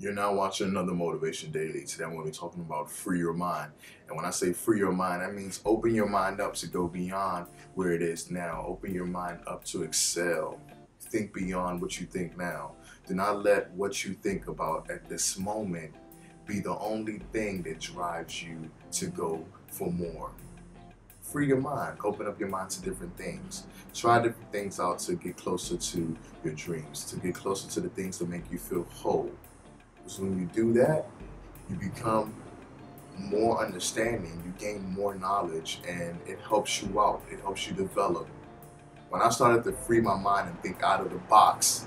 You're now watching another Motivation Daily. Today I'm going to be talking about free your mind. And when I say free your mind, that means open your mind up to go beyond where it is now. Open your mind up to excel. Think beyond what you think now. Do not let what you think about at this moment be the only thing that drives you to go for more. Free your mind. Open up your mind to different things. Try different things out to get closer to your dreams, to get closer to the things that make you feel whole because when you do that, you become more understanding, you gain more knowledge, and it helps you out. It helps you develop. When I started to free my mind and think out of the box,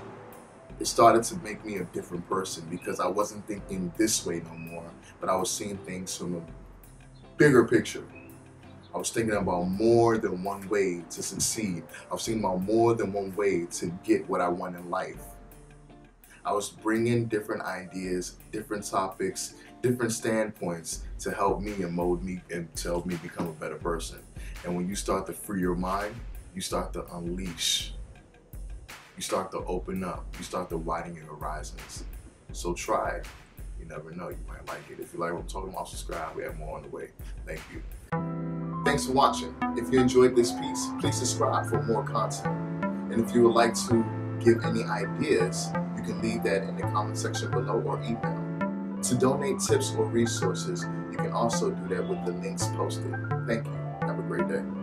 it started to make me a different person because I wasn't thinking this way no more, but I was seeing things from a bigger picture. I was thinking about more than one way to succeed. I was thinking about more than one way to get what I want in life. I was bringing different ideas, different topics, different standpoints to help me and mold me and to help me become a better person. And when you start to free your mind, you start to unleash. You start to open up. You start to widen your horizons. So try it. You never know. You might like it. If you like what I'm talking about, subscribe. We have more on the way. Thank you. Thanks for watching. If you enjoyed this piece, please subscribe for more content. And if you would like to give any ideas, you can leave that in the comment section below or email. To donate tips or resources, you can also do that with the links posted. Thank you. Have a great day.